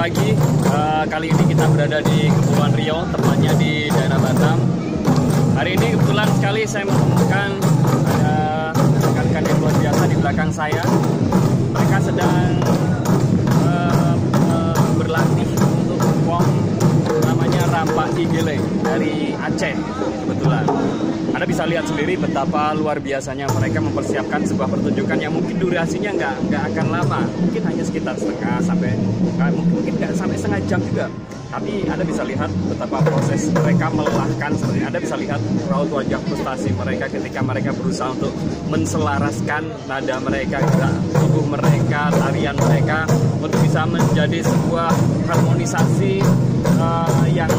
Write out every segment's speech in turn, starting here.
Pagi. Uh, kali ini kita berada di Kepulauan Riau, tepatnya di daerah Batam. Hari ini kebetulan sekali saya menemukan ada rekan-rekan yang luar biasa di belakang saya. Mereka sedang Igele dari Aceh kebetulan. Anda bisa lihat sendiri betapa luar biasanya mereka mempersiapkan sebuah pertunjukan yang mungkin durasinya nggak nggak akan lama, mungkin hanya sekitar setengah sampai mungkin nggak sampai setengah jam juga. Tapi Anda bisa lihat betapa proses mereka melelahkan seperti Anda bisa lihat raut wajah frustasi mereka ketika mereka berusaha untuk menselaraskan nada mereka, gerak tubuh mereka, tarian mereka untuk bisa menjadi sebuah harmonisasi uh, yang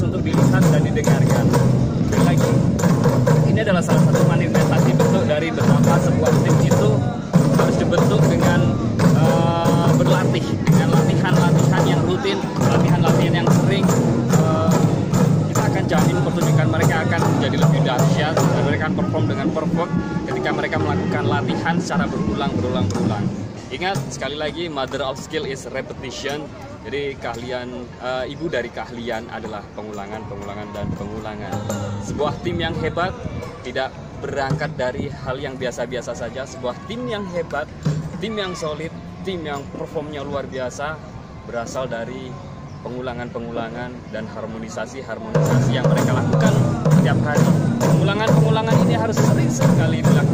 untuk dilihat dan didengarkan. Lagi ini adalah salah satu manifestasi bentuk dari betapa sebuah tim itu harus dibentuk dengan uh, berlatih dengan latihan-latihan yang rutin latihan-latihan yang sering. Uh, kita akan jamin pertunjukan mereka akan menjadi lebih dahsyat. Mereka akan perform dengan perfect ketika mereka melakukan latihan secara berulang berulang berulang ingat sekali lagi mother of skill is repetition jadi keahlian uh, ibu dari keahlian adalah pengulangan, pengulangan dan pengulangan. Sebuah tim yang hebat tidak berangkat dari hal yang biasa-biasa saja. Sebuah tim yang hebat, tim yang solid, tim yang performnya luar biasa berasal dari pengulangan-pengulangan dan harmonisasi-harmonisasi yang mereka lakukan setiap hari. Pengulangan-pengulangan ini harus sering sekali dilakukan